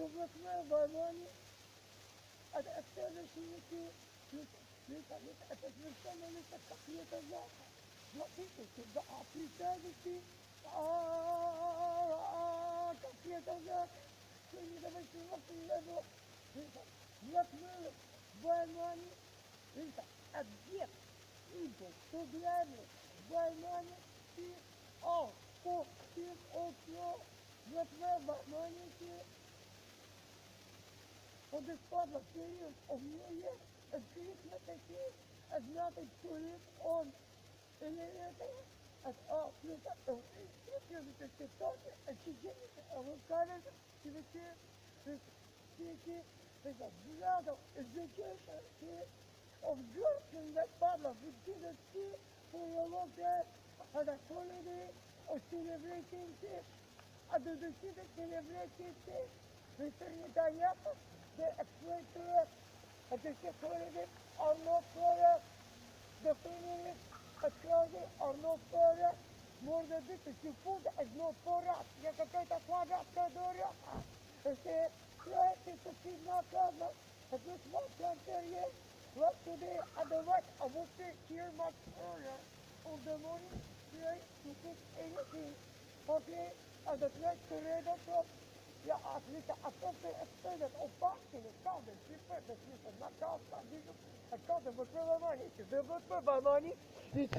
Tuzlatma varlığını Hadi eserle şimdiki Nüfanet etmezse Nüfanet etmezse Nüfanet etmezse Nüfanet etmezse Nüfanet etmezse Ah, ah, бесплатно период, у меня есть открытно такие, однако человек, он, или это, от, а, ну так, если вы такие тоже, а сейчас, а вы кажете, что все, все, это, надо, education, of Jordan that father, we did a see, for your look at, at a holiday, or Hüseyin'den yap ve ekmeğe Ateşe söyledim Arnavutlara Definelim Aşağıda Arnavutlara Burada bir tüsüfü de Arnavutlara Yakakayta sonra Akadora İşte Kıyaeti Sıfırına kalma Hepimiz mahkemleriye Well, today at the right, I want much earlier on the morning, try to fix anything. Okay, at the right, to read Niitä asioita töiden on pakkinut kauden kypäisen kypäisen. Mä kautta niin, että kauden voi pelaa mani. Se voi pelaa mani. Niin